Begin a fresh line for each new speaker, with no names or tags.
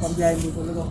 pambiyahe mo talaga.